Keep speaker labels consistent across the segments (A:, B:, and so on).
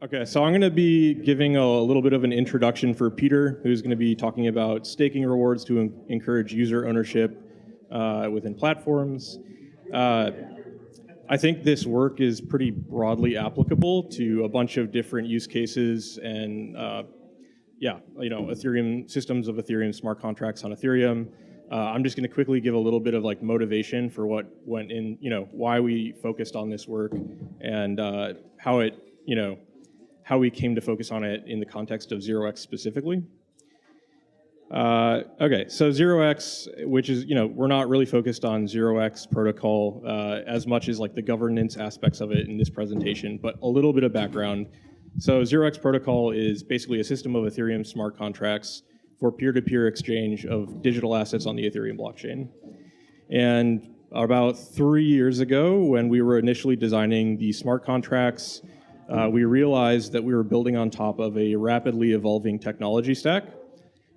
A: Okay, so I'm going to be giving a, a little bit of an introduction for Peter, who's going to be talking about staking rewards to en- encourage user ownership uh, within platforms. Uh, I think this work is pretty broadly applicable to a bunch of different use cases and, uh, yeah, you know, Ethereum systems of Ethereum smart contracts on Ethereum. Uh, I'm just going to quickly give a little bit of like motivation for what went in, you know, why we focused on this work and uh, how it, you know, how we came to focus on it in the context of 0x specifically. Uh, okay, so 0x, which is, you know, we're not really focused on 0x protocol uh, as much as like the governance aspects of it in this presentation, but a little bit of background. So 0x protocol is basically a system of Ethereum smart contracts for peer-to-peer exchange of digital assets on the Ethereum blockchain. And about three years ago, when we were initially designing the smart contracts, uh, we realized that we were building on top of a rapidly evolving technology stack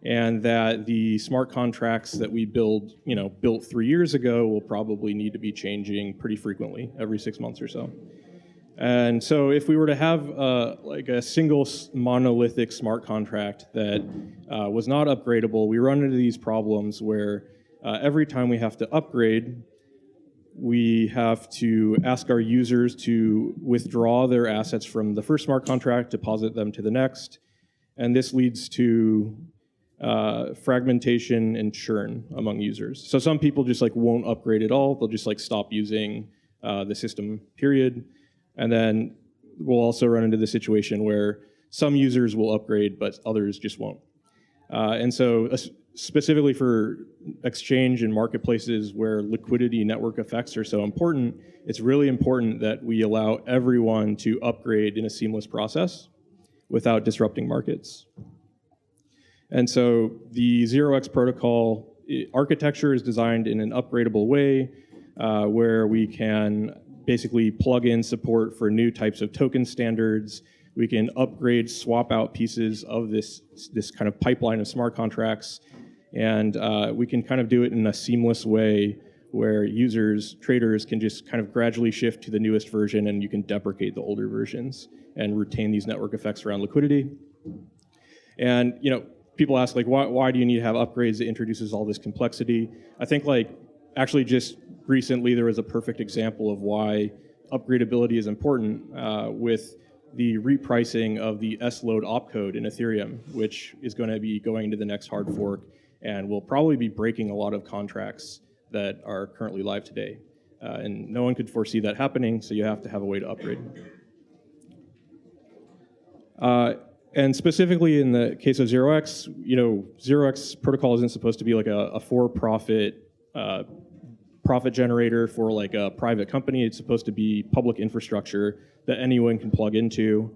A: and that the smart contracts that we build, you know, built three years ago will probably need to be changing pretty frequently, every six months or so. And so if we were to have uh, like a single monolithic smart contract that uh, was not upgradable, we run into these problems where uh, every time we have to upgrade, we have to ask our users to withdraw their assets from the first smart contract, deposit them to the next, and this leads to uh, fragmentation and churn among users. So some people just like won't upgrade at all; they'll just like stop using uh, the system. Period. And then we'll also run into the situation where some users will upgrade, but others just won't. Uh, and so specifically for exchange and marketplaces where liquidity network effects are so important, it's really important that we allow everyone to upgrade in a seamless process without disrupting markets. And so the 0x protocol architecture is designed in an upgradable way uh, where we can basically plug in support for new types of token standards. We can upgrade, swap out pieces of this, this kind of pipeline of smart contracts and uh, we can kind of do it in a seamless way where users, traders can just kind of gradually shift to the newest version and you can deprecate the older versions and retain these network effects around liquidity. And you know, people ask like, why, why do you need to have upgrades that introduces all this complexity? I think like, actually just recently there was a perfect example of why upgradability is important uh, with the repricing of the SLOAD opcode in Ethereum, which is going to be going to the next hard fork and we'll probably be breaking a lot of contracts that are currently live today. Uh, and no one could foresee that happening, so you have to have a way to upgrade. Uh, and specifically in the case of 0x, you know, 0x protocol isn't supposed to be like a, a for-profit uh, profit generator for like a private company. It's supposed to be public infrastructure that anyone can plug into.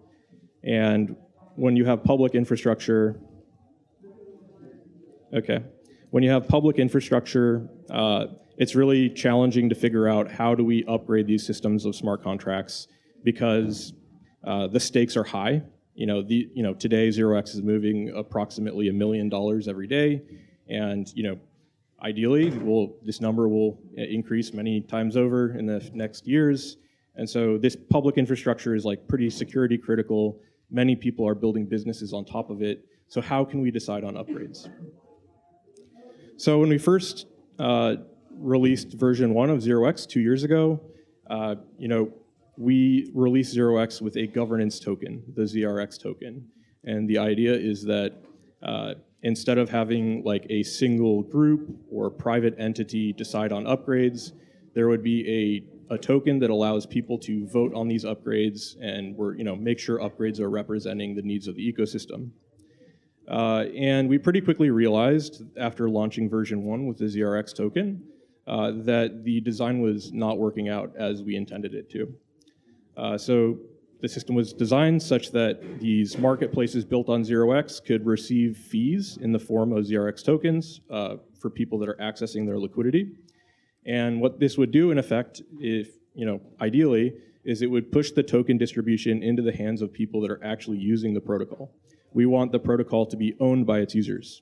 A: And when you have public infrastructure, Okay. When you have public infrastructure, uh, it's really challenging to figure out how do we upgrade these systems of smart contracts because uh, the stakes are high. You know, the, you know, today 0x is moving approximately a million dollars every day, and you know, ideally, will this number will increase many times over in the next years. And so this public infrastructure is like pretty security critical. Many people are building businesses on top of it. So how can we decide on upgrades? So when we first uh, released version one of 0x two years ago, uh, you know, we released 0x with a governance token, the ZRX token. And the idea is that uh, instead of having like a single group or private entity decide on upgrades, there would be a, a token that allows people to vote on these upgrades and we're, you know, make sure upgrades are representing the needs of the ecosystem. Uh, and we pretty quickly realized after launching version one with the ZRX token uh, that the design was not working out as we intended it to. Uh, so the system was designed such that these marketplaces built on 0x could receive fees in the form of ZRX tokens uh, for people that are accessing their liquidity. And what this would do in effect, if, you know, ideally, is it would push the token distribution into the hands of people that are actually using the protocol we want the protocol to be owned by its users.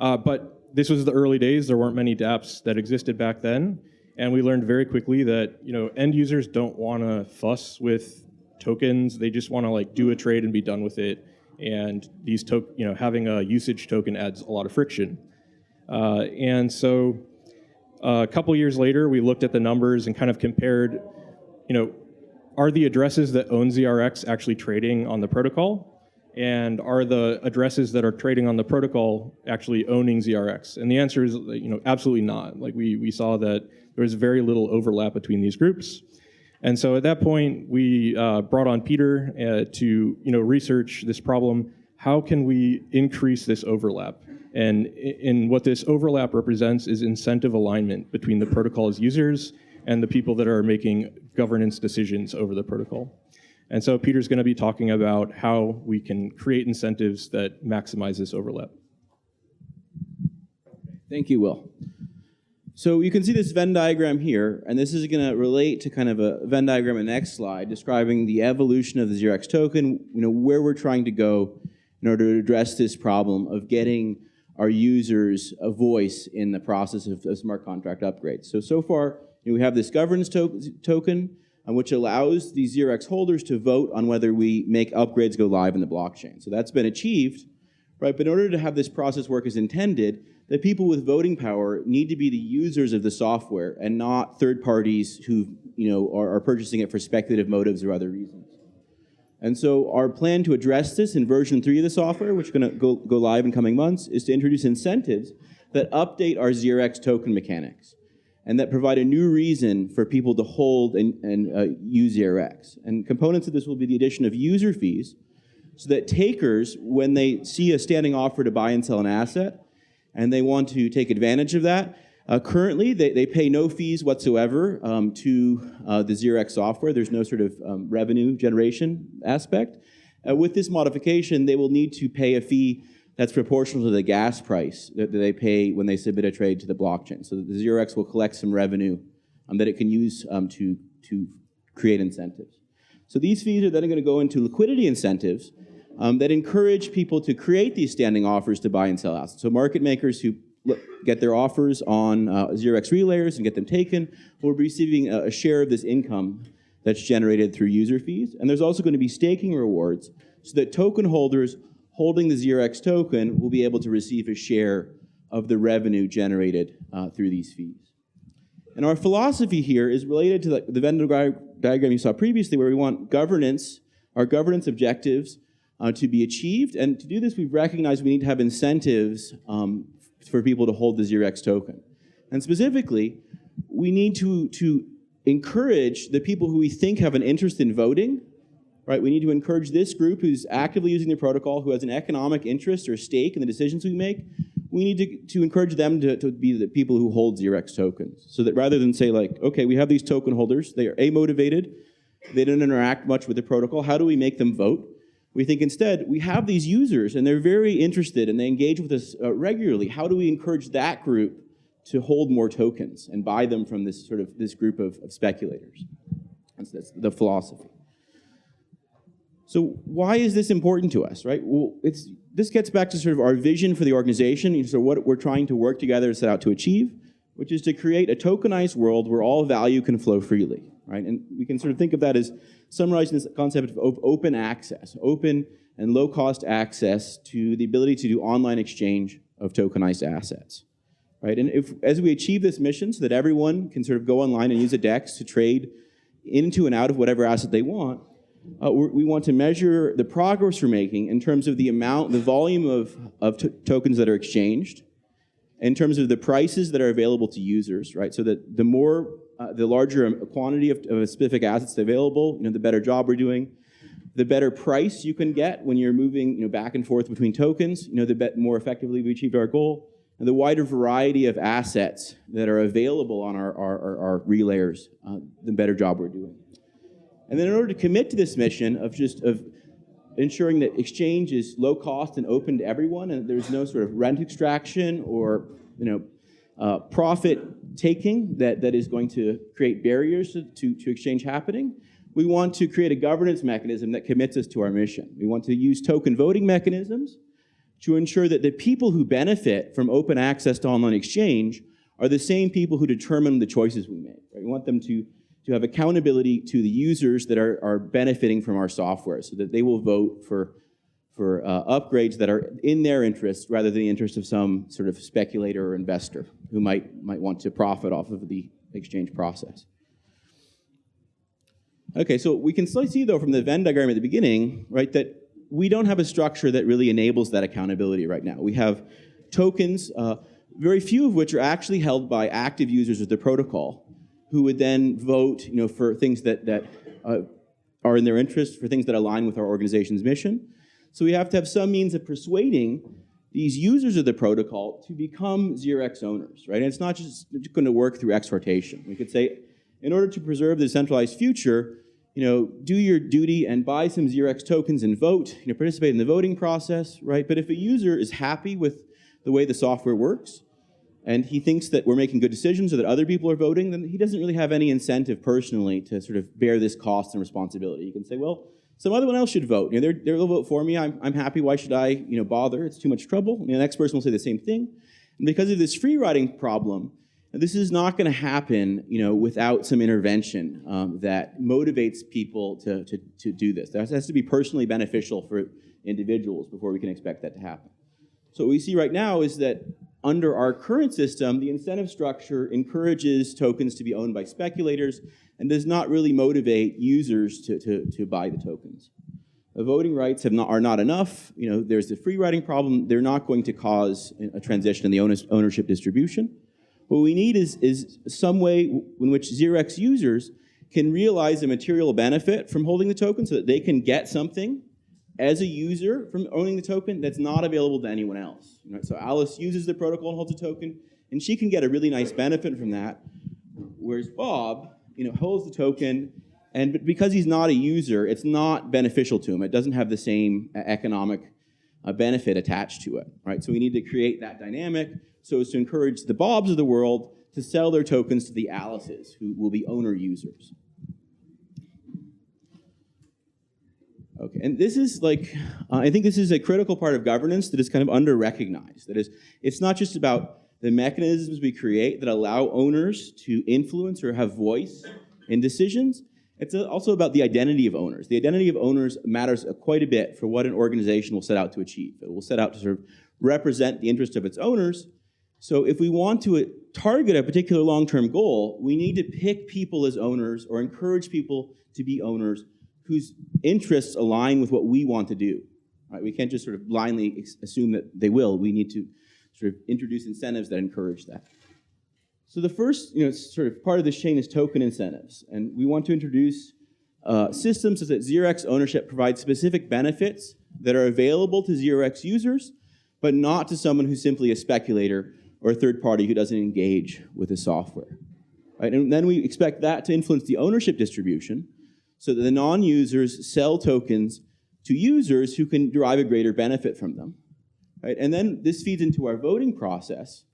A: Uh, but this was the early days. There weren't many dApps that existed back then. And we learned very quickly that you know end users don't want to fuss with tokens. They just want to like do a trade and be done with it. And these to- you know having a usage token adds a lot of friction. Uh, and so a couple years later, we looked at the numbers and kind of compared, you know, are the addresses that own ZRX actually trading on the protocol? And are the addresses that are trading on the protocol actually owning ZRX? And the answer is, you know, absolutely not. Like we, we saw that there was very little overlap between these groups. And so at that point, we uh, brought on Peter uh, to, you know, research this problem. How can we increase this overlap? And in what this overlap represents is incentive alignment between the protocol's users and the people that are making governance decisions over the protocol. And so Peter's going to be talking about how we can create incentives that maximize this overlap.
B: Thank you, Will. So you can see this Venn diagram here, and this is going to relate to kind of a Venn diagram in the next slide, describing the evolution of the ZRX token, you know, where we're trying to go in order to address this problem of getting our users a voice in the process of, of smart contract upgrades. So, so far, you know, we have this governance to token, which allows the ZRX holders to vote on whether we make upgrades go live in the blockchain. So that's been achieved, right? But in order to have this process work as intended, the people with voting power need to be the users of the software and not third parties who you know, are, are purchasing it for speculative motives or other reasons. And so our plan to address this in version three of the software, which is going to go, go live in coming months, is to introduce incentives that update our ZRX token mechanics and that provide a new reason for people to hold and, and uh, use ZRX. And components of this will be the addition of user fees so that takers, when they see a standing offer to buy and sell an asset and they want to take advantage of that, uh, currently, they, they pay no fees whatsoever um, to uh, the ZRX software. There's no sort of um, revenue generation aspect. Uh, with this modification, they will need to pay a fee that's proportional to the gas price that, they pay when they submit a trade to the blockchain. So the ZRX will collect some revenue um, that it can use um, to, to create incentives. So these fees are then going to go into liquidity incentives um, that encourage people to create these standing offers to buy and sell assets. So market makers who get their offers on uh, ZRX relayers and get them taken, will be receiving a, a share of this income that's generated through user fees. And there's also going to be staking rewards so that token holders holding the ZRX token will be able to receive a share of the revenue generated uh, through these fees. And our philosophy here is related to the, the Venn diagram you saw previously, where we want governance, our governance objectives, uh, to be achieved. And to do this, we've recognized we need to have incentives um, for people to hold the ZRX token. And specifically, we need to, to encourage the people who we think have an interest in voting, right? We need to encourage this group who's actively using the protocol, who has an economic interest or stake in the decisions we make. We need to, to encourage them to, to be the people who hold ZRX tokens. So that rather than say like, okay, we have these token holders, they are A-motivated, they don't interact much with the protocol, how do we make them vote? We think instead, we have these users and they're very interested and they engage with us uh, regularly. How do we encourage that group to hold more tokens and buy them from this sort of this group of, of speculators? That's, that's the philosophy. So why is this important to us, right? Well, it's, this gets back to sort of our vision for the organization, so what we're trying to work together to set out to achieve, which is to create a tokenized world where all value can flow freely, right? And we can sort of think of that as summarizing this concept of open access, open and low cost access to the ability to do online exchange of tokenized assets. Right? And if, as we achieve this mission so that everyone can sort of go online and use a DEX to trade into and out of whatever asset they want, uh, we want to measure the progress we're making in terms of the amount, the volume of, of tokens that are exchanged, in terms of the prices that are available to users, right? So that the more uh, the larger quantity of, of specific assets available, you know, the better job we're doing. The better price you can get when you're moving you know, back and forth between tokens, you know, the more effectively we achieved our goal. And the wider variety of assets that are available on our, our, our, our relayers, uh, the better job we're doing. And then in order to commit to this mission of just of ensuring that exchange is low cost and open to everyone, and there's no sort of rent extraction or you know uh, profit taking that, that is going to create barriers to, to, to exchange happening. We want to create a governance mechanism that commits us to our mission. We want to use token voting mechanisms to ensure that the people who benefit from open access to online exchange are the same people who determine the choices we make. Right? We want them to to have accountability to the users that are, are benefiting from our software so that they will vote for, for uh, upgrades that are in their interest rather than the interest of some sort of speculator or investor who might, might want to profit off of the exchange process. Okay, so we can still see though from the Venn diagram at the beginning, right, that we don't have a structure that really enables that accountability right now. We have tokens, uh, very few of which are actually held by active users of the protocol, who would then vote, you know, for things that that uh, are in their interest, for things that align with our organization's mission. So we have to have some means of persuading these users of the protocol to become 0x owners, right? And it's not just going to work through exhortation. We could say, in order to preserve the decentralized future, you know, do your duty and buy some 0x tokens and vote, you know, participate in the voting process, right? But if a user is happy with the way the software works, and he thinks that we're making good decisions or that other people are voting, then he doesn't really have any incentive personally to sort of bear this cost and responsibility. You can say, well, some other one else should vote. You know, they're, they'll vote for me. I'm, I'm happy. Why should I, you know, bother? It's too much trouble. And the next person will say the same thing. And because of this free riding problem, this is not going to happen, you know, without some intervention um, that motivates people to, to, to do this. That has to be personally beneficial for individuals before we can expect that to happen. So what we see right now is that under our current system, the incentive structure encourages tokens to be owned by speculators and does not really motivate users to, to, to buy the tokens. The voting rights not, are not enough. You know, there's the free riding problem. They're not going to cause a transition in the ownership distribution. What we need is, is some way in which 0x users can realize a material benefit from holding the token so that they can get something as a user from owning the token that's not available to anyone else. Right? So Alice uses the protocol and holds a token, and she can get a really nice benefit from that. Whereas Bob, you know, holds the token, and because he's not a user, it's not beneficial to him. It doesn't have the same economic uh, benefit attached to it. Right? So we need to create that dynamic so as to encourage the Bobs of the world to sell their tokens to the Alices, who will be owner users. Okay, and this is like, uh, I think this is a critical part of governance that is kind of under-recognized. That is, it's not just about the mechanisms we create that allow owners to influence or have voice in decisions. It's also about the identity of owners. The identity of owners matters quite a bit for what an organization will set out to achieve. It will set out to sort of represent the interest of its owners. So if we want to target a particular long-term goal, we need to pick people as owners or encourage people to be owners whose interests align with what we want to do. Right? We can't just sort of blindly assume that they will. We need to sort of introduce incentives that encourage that. So the first, you know, sort of part of this chain is token incentives, and we want to introduce uh, systems so that 0x ownership provides specific benefits that are available to 0x users, but not to someone who's simply a speculator or a third party who doesn't engage with the software. Right? And then we expect that to influence the ownership distribution, so that the non-users sell tokens to users who can derive a greater benefit from them. Right? And then this feeds into our voting process,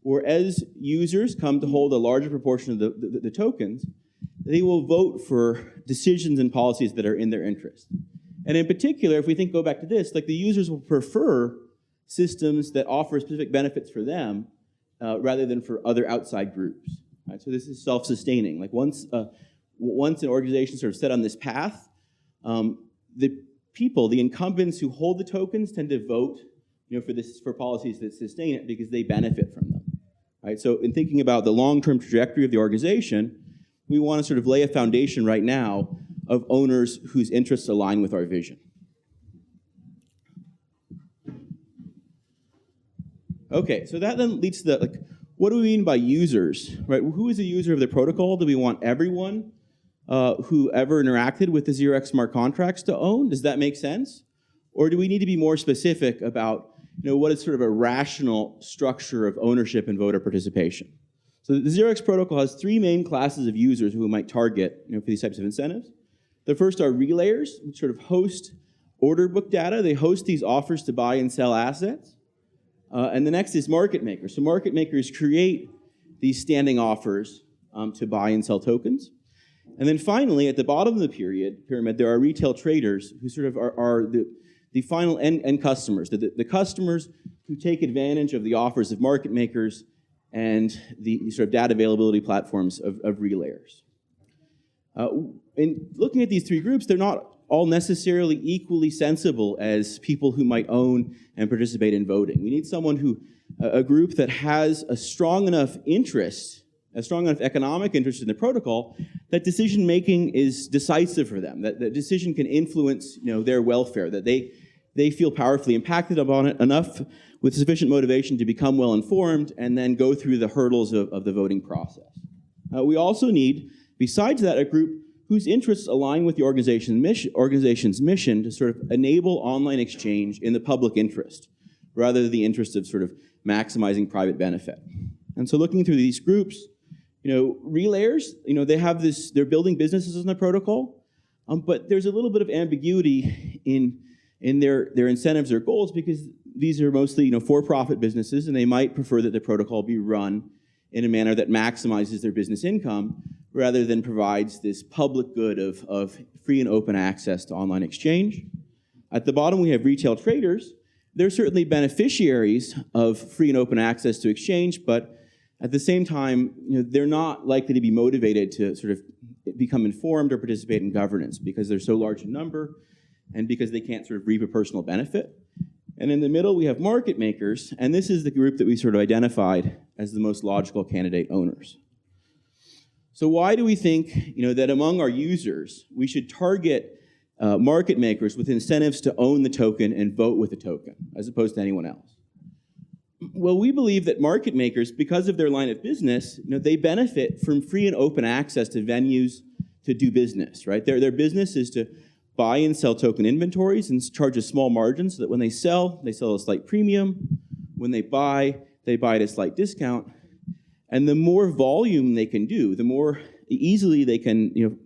B: where as users come to hold a larger proportion of the, the, the tokens, they will vote for decisions and policies that are in their interest. And in particular, if we think go back to this, like the users will prefer systems that offer specific benefits for them uh, rather than for other outside groups. Right? So this is self-sustaining. Like once uh, once an organization sort of set on this path, um, the people, the incumbents who hold the tokens tend to vote you know, for, this, for policies that sustain it because they benefit from them. Right? So in thinking about the long-term trajectory of the organization, we want to sort of lay a foundation right now of owners whose interests align with our vision. Okay, so that then leads to the, like, what do we mean by users, right? Who is a user of the protocol? Do we want everyone? Uh, who ever interacted with the 0x smart contracts to own? Does that make sense? Or do we need to be more specific about you know, what is sort of a rational structure of ownership and voter participation? So the 0x protocol has three main classes of users who might target you know, for these types of incentives. The first are relayers, which sort of host order book data. They host these offers to buy and sell assets. Uh, and the next is market makers. So market makers create these standing offers um, to buy and sell tokens. And then finally, at the bottom of the period pyramid, there are retail traders who sort of are, are the, the final end, end customers, the, the customers who take advantage of the offers of market makers and the, the sort of data availability platforms of, of relayers. Uh, in looking at these three groups, they're not all necessarily equally sensible as people who might own and participate in voting. We need someone who, a group that has a strong enough interest, a strong enough economic interest in the protocol, that decision making is decisive for them, that the decision can influence you know, their welfare, that they, they feel powerfully impacted upon it enough with sufficient motivation to become well informed and then go through the hurdles of, of the voting process. Uh, we also need, besides that, a group whose interests align with the organization's mission, organization's mission to sort of enable online exchange in the public interest, rather than the interest of sort of maximizing private benefit. And so looking through these groups, you know, relayers, you know, they have this, they're building businesses in the protocol, um, but there's a little bit of ambiguity in, in their, their incentives or goals because these are mostly, you know, for-profit businesses and they might prefer that the protocol be run in a manner that maximizes their business income rather than provides this public good of, of free and open access to online exchange. At the bottom, we have retail traders. They're certainly beneficiaries of free and open access to exchange, but at the same time, you know, they're not likely to be motivated to sort of become informed or participate in governance because they're so large in number and because they can't sort of reap a personal benefit. And in the middle, we have market makers, and this is the group that we sort of identified as the most logical candidate owners. So why do we think you know, that among our users, we should target uh, market makers with incentives to own the token and vote with the token, as opposed to anyone else? Well, we believe that market makers, because of their line of business, you know, they benefit from free and open access to venues to do business, right? Their, their business is to buy and sell token inventories and charge a small margin so that when they sell, they sell at a slight premium. When they buy, they buy at a slight discount. And the more volume they can do, the more easily they can, you know,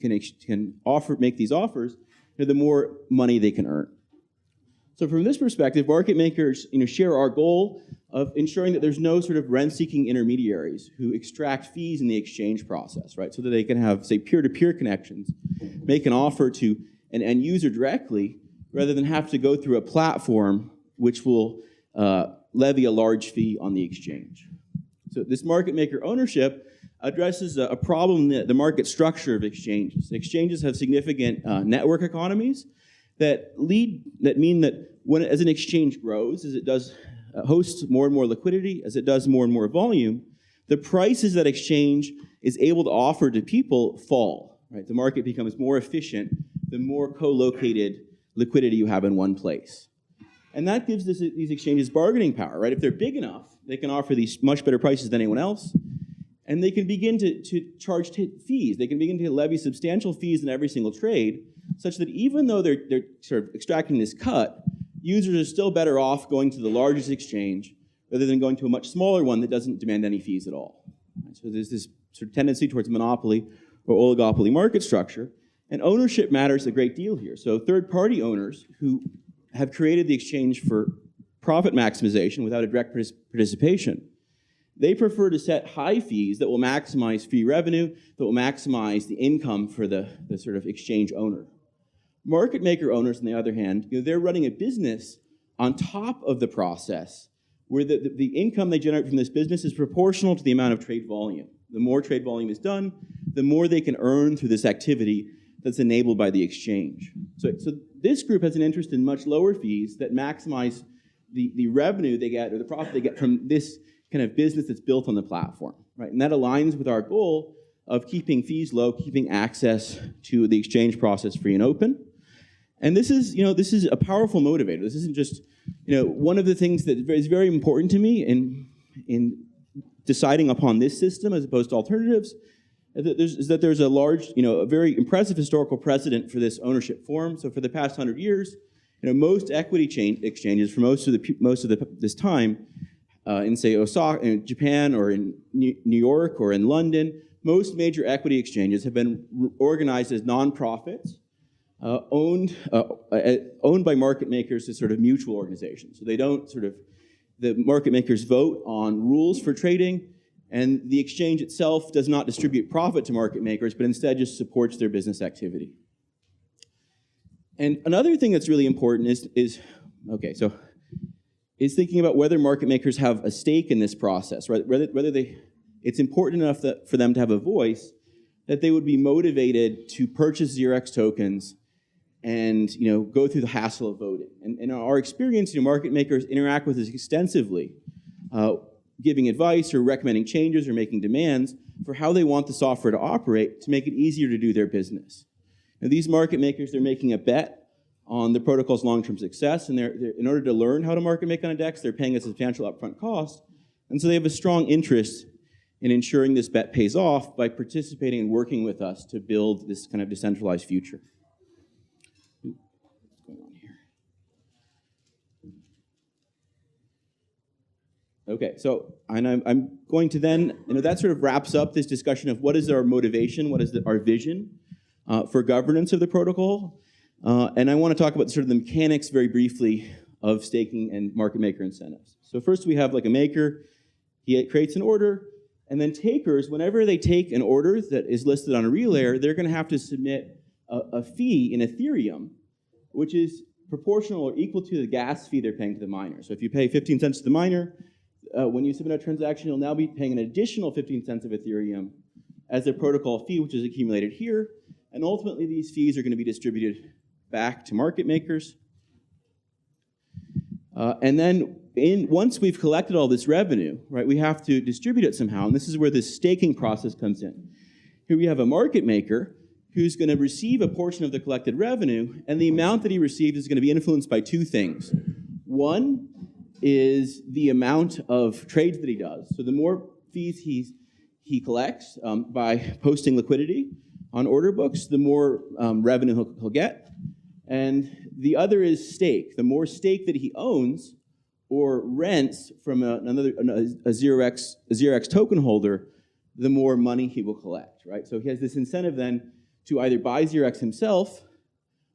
B: can, can offer, make these offers, you know, the more money they can earn. So from this perspective, market makers you know, share our goal of ensuring that there's no sort of rent-seeking intermediaries who extract fees in the exchange process, right? So that they can have, say, peer-to-peer -peer connections, make an offer to an end user directly, rather than have to go through a platform which will uh, levy a large fee on the exchange. So this market maker ownership addresses a, a problem in the market structure of exchanges. Exchanges have significant uh, network economies that lead that mean that when as an exchange grows, as it does uh, host more and more liquidity, as it does more and more volume, the prices that exchange is able to offer to people fall. Right, the market becomes more efficient the more co-located liquidity you have in one place. And that gives this, these exchanges bargaining power, right? If they're big enough, they can offer these much better prices than anyone else. And they can begin to, to charge fees. They can begin to levy substantial fees in every single trade, such that even though they're, they're sort of extracting this cut, users are still better off going to the largest exchange rather than going to a much smaller one that doesn't demand any fees at all. So there's this sort of tendency towards monopoly or oligopoly market structure. And ownership matters a great deal here. So third-party owners who have created the exchange for profit maximization without a direct participation. They prefer to set high fees that will maximize fee revenue, that will maximize the income for the, the sort of exchange owner. Market maker owners, on the other hand, you know, they're running a business on top of the process where the, the, the income they generate from this business is proportional to the amount of trade volume. The more trade volume is done, the more they can earn through this activity that's enabled by the exchange. So, so this group has an interest in much lower fees that maximize the, the revenue they get or the profit they get from this kind of business that's built on the platform, right? And that aligns with our goal of keeping fees low, keeping access to the exchange process free and open. And this is, you know, this is a powerful motivator. This isn't just, you know, one of the things that is very important to me in, in deciding upon this system as opposed to alternatives is that there's a large, you know, a very impressive historical precedent for this ownership form. So for the past hundred years, you know, most equity exchanges for most of the most of the, this time, uh, in say Osaka, in Japan, or in New York, or in London, most major equity exchanges have been organized as nonprofits, uh, owned uh, uh, owned by market makers as sort of mutual organizations. So they don't sort of the market makers vote on rules for trading and the exchange itself does not distribute profit to market makers, but instead just supports their business activity. And another thing that's really important is, is okay, so is thinking about whether market makers have a stake in this process, right? Whether, whether they, it's important enough that, for them to have a voice, that they would be motivated to purchase ZRX tokens and you know go through the hassle of voting. And our experience, you know, market makers interact with us extensively, uh, giving advice or recommending changes or making demands for how they want the software to operate to make it easier to do their business. Now, these market makers, they're making a bet on the protocol's long-term success, and they're, they're, in order to learn how to market make on a DEX, they're paying a substantial upfront cost, and so they have a strong interest in ensuring this bet pays off by participating and working with us to build this kind of decentralized future. What's going on here? Okay, so and I'm, I'm going to then, you know, that sort of wraps up this discussion of what is our motivation, what is the, our vision uh, for governance of the protocol. Uh, and I want to talk about sort of the mechanics very briefly of staking and market maker incentives. So first we have like a maker, he creates an order, and then takers, whenever they take an order that is listed on a relayer, they're going to have to submit a, a fee in Ethereum, which is proportional or equal to the gas fee they're paying to the miner. So if you pay 15 cents to the miner, uh, when you submit a transaction, you'll now be paying an additional 15 cents of Ethereum as a protocol fee, which is accumulated here. And ultimately, these fees are going to be distributed back to market makers. Uh, and then in, once we've collected all this revenue, right, we have to distribute it somehow, and this is where the staking process comes in. Here we have a market maker who's going to receive a portion of the collected revenue, and the amount that he receives is going to be influenced by two things. One is the amount of trades that he does. So the more fees he's, he collects um, by posting liquidity on order books, the more um, revenue he'll, he'll get. And the other is stake. The more stake that he owns or rents from a, another a, a, ZRX, a ZRX token holder, the more money he will collect, right? So he has this incentive then to either buy ZRX himself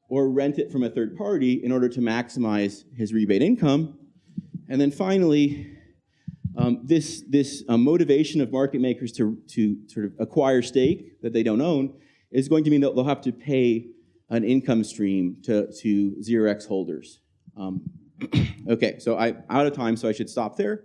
B: or rent it from a third party in order to maximize his rebate income. And then finally, um, this, this um, motivation of market makers to, to sort of acquire stake that they don't own is going to mean that they'll have to pay an income stream to, to ZRX holders. Um, okay, so I'm out of time, so I should stop there.